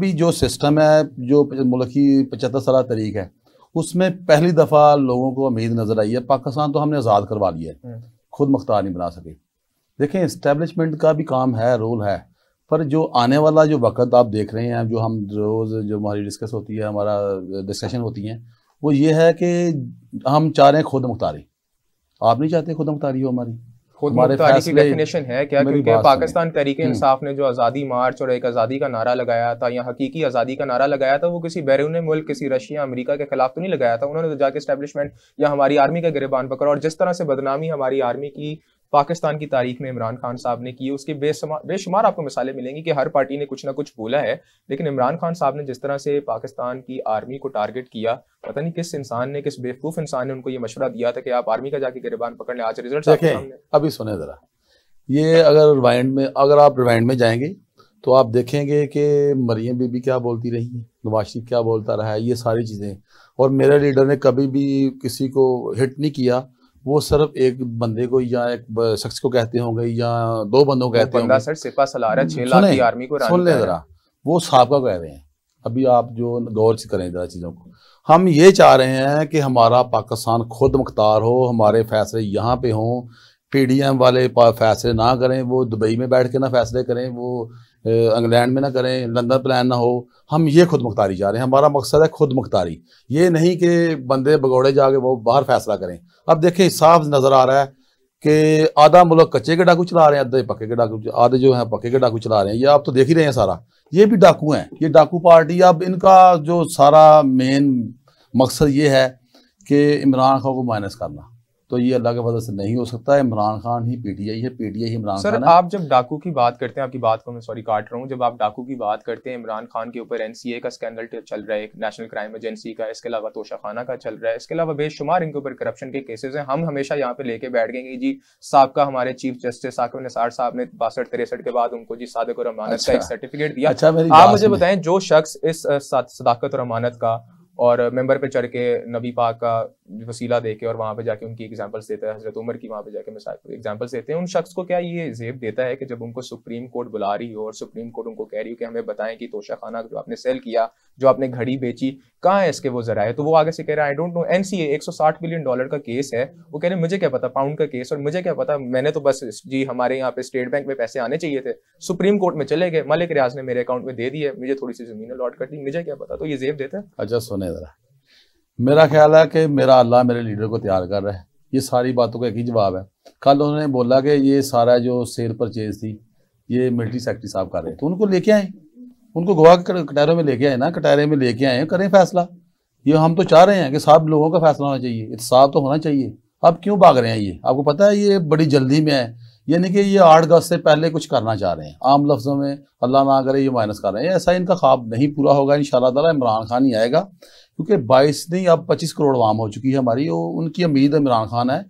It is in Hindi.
अभी जो सिस्टम है जो मुल्क की पचहत्तर साल तरीक है उसमें पहली दफ़ा लोगों को उम्मीद नज़र आई है पाकिस्तान तो हमने आज़ाद करवा लिया है। हम्म। खुद मुख्तार नहीं बना सके। देखें इस्टेबलिशमेंट का भी काम है रोल है पर जो आने वाला जो वक्त आप देख रहे हैं जो हम रोज़ जो हमारी डिस्कस होती है हमारा डिस्कशन होती है वो ये है कि हम चाह रहे हैं खुद मुख्तारी। आप नहीं चाहते खुद मुख्तारी हो हमारी? खुद मुख्तारी की डेफिनेशन है क्या? क्योंकि पाकिस्तान तरीके हम्म। इंसाफ ने जो आज़ादी मार्च और एक आज़ादी का नारा लगाया था या हकीकी आज़ादी का नारा लगाया था वो किसी बैरून मुल्क किसी रशिया अमेरिका के खिलाफ तो नहीं लगाया था। उन्होंने तो जाके स्टैब्लिशमेंट या हमारी आर्मी का गिरबान पकड़ा और जिस तरह से बदनामी हमारी आर्मी की पाकिस्तान की तारीख में इमरान खान साहब ने की उसकी बेशुमार आपको मिसालें मिलेंगी कि हर पार्टी ने कुछ ना कुछ बोला है लेकिन इमरान खान साहब ने जिस तरह से पाकिस्तान की आर्मी को टारगेट किया पता नहीं किस इंसान ने किस बेवकूफ़ इंसान ने उनको ये मशवरा दिया था कि आप आर्मी का जाके गिरबान पकड़ लें। आज रिज़ल्ट अभी सुने जरा। ये अगर रिवाइंड में अगर आप रिवाइंड में जाएँगे तो आप देखेंगे कि मरियम बीबी क्या बोलती रही है नवाज़ शरीफ क्या बोलता रहा है ये सारी चीज़ें। और मेरे लीडर ने कभी भी किसी को हिट नहीं किया वो सिर्फ़ एक बंदे को या एक शख्स को कहते होंगे या दो बंदों को कहते होंगे। सर सिपा सलार छह लाख की आर्मी को सुन ले जरा। वो साहब का कह रहे हैं। अभी आप जो गौर से करें जरा चीज़ों को। हम ये चाह रहे हैं कि हमारा पाकिस्तान खुद मुख्तार हो हमारे फैसले यहाँ पे हों पीडीएम वाले फैसले ना करें वो दुबई में बैठ के ना फैसले करें वो इंग्लैंड में ना करें, लंदन प्लान ना हो, हम ये खुद मुख्तारी जा रहे हैं। हमारा मकसद है खुद मुख्तारी। ये नहीं कि बंदे बगौड़े जाके वो बाहर फैसला करें। अब देखें, साफ़ नज़र आ रहा है कि आधा मुल्क कच्चे के डाकू चला रहे हैं, आधे पक्के के डाकू, आधे जो है पक्के के डाकू चला रहे हैं। ये आप तो देख ही रहे हैं सारा। ये भी डाकू हैं, ये डाकू पार्टी। अब इनका जो सारा मेन मकसद ये है कि इमरान खान को माइनस करना। तो ये अल्लाह के वजह से नहीं हो सकता है इमरान खान ही पीटीआई है पीटीआई ही इमरान सर खान आप जब डाकू की बात करते हैं आपकी बात को मैं सॉरी काट रहा हूँ जब आप डाकू की बात करते हैं इमरान खान के ऊपर एनसीए का स्कैंडल चल रहा है एक नेशनल क्राइम एजेंसी का इसके अलावा तोशा खाना का चल रहा है इसके अलावा बेशुमार इनके ऊपर करप्शन के केसेज हैं। हम हमेशा यहाँ पे लेके बैठ गए जी सबका हमारे चीफ जस्टिस साकिब निसार साहब ने बासठ तिरसठ के बाद उनको जी सादक और अमानत का एक सर्टिफिकेट अच्छा। दिया। अच्छा आप मुझे बताएँ जो शख्स इस सदाकत और अमानत का और मेंबर पे चढ़ के नबी पाक का वसीला दे के और वहाँ पे जाके उनकी एग्जाम्पल्स देता है, हज़रत उमर की वहाँ पे जाके मिसाल एग्जाम्पल्स देते हैं। उन शख्स को क्या ये जेब देता है कि जब उनको सुप्रीम कोर्ट बुला रही हो और सुप्रीम कोर्ट उनको कह रही हो कि हमें बताएँ कि तोशा खाना जो आपने सेल किया, जो आपने घड़ी बेची, कहाँ है इसके वो जराए तो वो आगे से कह रहा है I don't know N C एक सौ साठ मिलियन डॉलर का केस है। वो कह रहे हैं, मुझे क्या पता पाउंड का केस और मुझे क्या पता, मैंने तो बस जी, हमारे यहाँ पे स्टेट बैंक में पैसे आने चाहिए थे। सुप्रीम कोर्ट में चले गए, मलिक रियाज ने मेरे अकाउंट में दे दिए, मुझे थोड़ी सी ज़मीन अलॉट कर दी, मुझे क्या पता? तो ये जेब देता है। अच्छा सुने जरा। मेरा ख्याल है कि मेरा अल्लाह मेरे लीडर को तैयार कर रहा है। ये सारी बातों का एक ही जवाब है। कल उन्होंने बोला कि ये सारा जो सेल परचेज थी, ये मिलिट्री सेक्रेटरी साहब कर रहे हैं। तो उनको लेके आए। उनको गोवा के कटहरे में लेके आए ना, कटहरे में लेके आए, करें फैसला। ये हम तो चाह रहे हैं कि सब लोगों का फैसला होना चाहिए। इतसाब तो होना चाहिए। अब क्यों भाग रहे हैं ये? आपको पता है ये बड़ी जल्दी में है। यानी कि ये आठ गज से पहले कुछ करना चाह रहे हैं। आम लफ्ज़ों में अल्लाह ना करे, ये माइनस कर रहे हैं। ऐसा इनका ख्वाब नहीं पूरा होगा इन शाला इमरान खान ही आएगा। क्योंकि बाईस नहीं, अब पच्चीस करोड़ वाम हो चुकी है हमारी, वो उनकी उम्मीद इमरान खान है